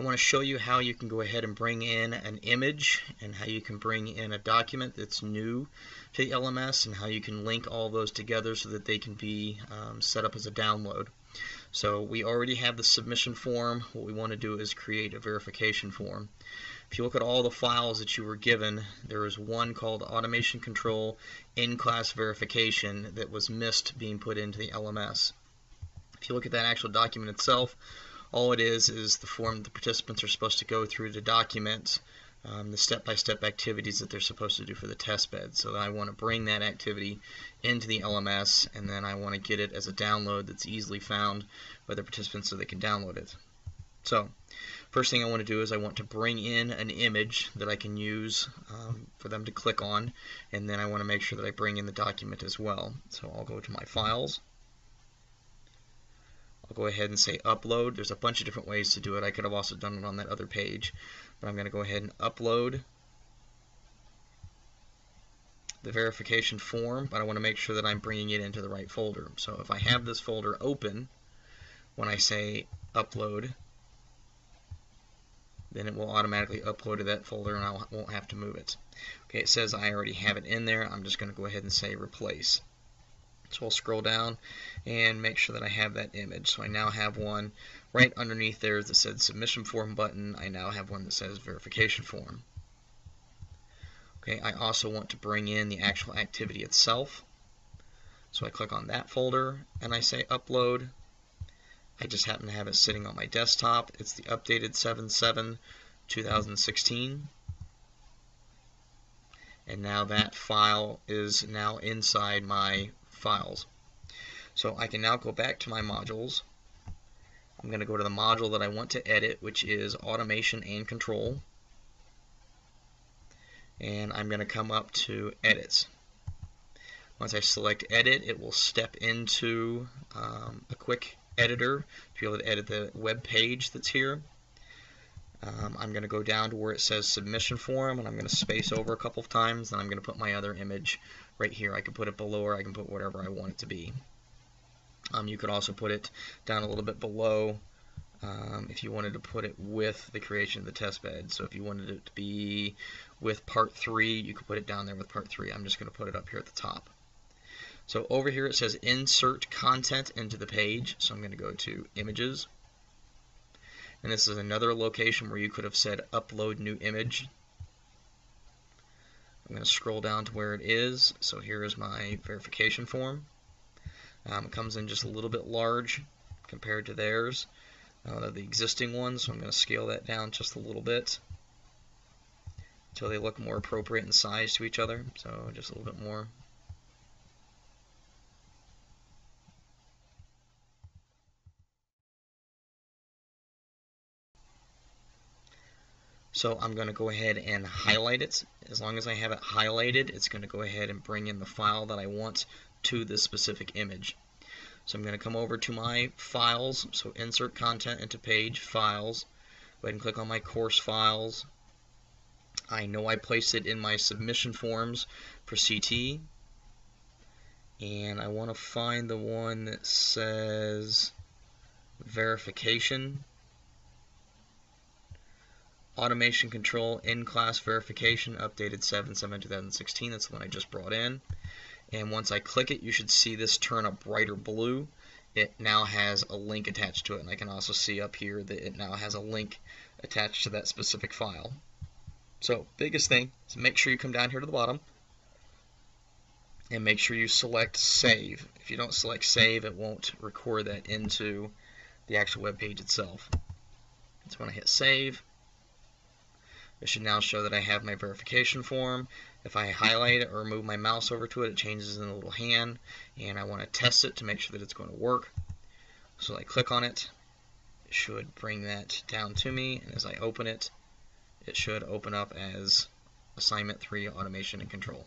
I want to show you how you can go ahead and bring in an image and how you can bring in a document that's new to the LMS and how you can link all those together so that they can be um, set up as a download. So we already have the submission form. What we want to do is create a verification form. If you look at all the files that you were given, there is one called Automation Control In-Class Verification that was missed being put into the LMS. If you look at that actual document itself, all it is is the form the participants are supposed to go through to document um, the step-by-step -step activities that they're supposed to do for the test bed. So I want to bring that activity into the LMS and then I want to get it as a download that's easily found by the participants so they can download it. So first thing I want to do is I want to bring in an image that I can use um, for them to click on and then I want to make sure that I bring in the document as well. So I'll go to my files I'll go ahead and say upload. There's a bunch of different ways to do it. I could have also done it on that other page, but I'm going to go ahead and upload the verification form, but I want to make sure that I'm bringing it into the right folder. So if I have this folder open, when I say upload, then it will automatically upload to that folder and I won't have to move it. Okay, it says I already have it in there. I'm just going to go ahead and say replace. So I'll scroll down and make sure that I have that image. So I now have one right underneath there that said submission form button. I now have one that says verification form. Okay, I also want to bring in the actual activity itself. So I click on that folder and I say upload. I just happen to have it sitting on my desktop. It's the updated 7.7 2016 and now that file is now inside my files. So I can now go back to my modules. I'm going to go to the module that I want to edit, which is automation and control. And I'm going to come up to edits. Once I select edit, it will step into um, a quick editor to be able to edit the web page that's here. Um, I'm going to go down to where it says submission form and I'm going to space over a couple of times and I'm going to put my other image right here. I can put it below or I can put whatever I want it to be. Um, you could also put it down a little bit below um, if you wanted to put it with the creation of the test bed. So if you wanted it to be with part 3, you could put it down there with part 3. I'm just going to put it up here at the top. So over here it says insert content into the page. So I'm going to go to images and this is another location where you could have said upload new image. I'm going to scroll down to where it is. So here is my verification form. Um, it comes in just a little bit large compared to theirs, uh, the existing ones. So I'm going to scale that down just a little bit until they look more appropriate in size to each other. So just a little bit more. So I'm going to go ahead and highlight it. As long as I have it highlighted, it's going to go ahead and bring in the file that I want to this specific image. So I'm going to come over to my files, so insert content into page, files, go ahead and click on my course files. I know I placed it in my submission forms for CT, and I want to find the one that says verification Automation Control in-class verification updated 7-7-2016. That's the one I just brought in. And once I click it, you should see this turn a brighter blue. It now has a link attached to it. And I can also see up here that it now has a link attached to that specific file. So biggest thing is make sure you come down here to the bottom and make sure you select save. If you don't select save, it won't record that into the actual web page itself. So when I hit save, it should now show that I have my verification form. If I highlight it or move my mouse over to it, it changes in a little hand, and I want to test it to make sure that it's going to work. So I click on it, it should bring that down to me, and as I open it, it should open up as Assignment 3 Automation and Control.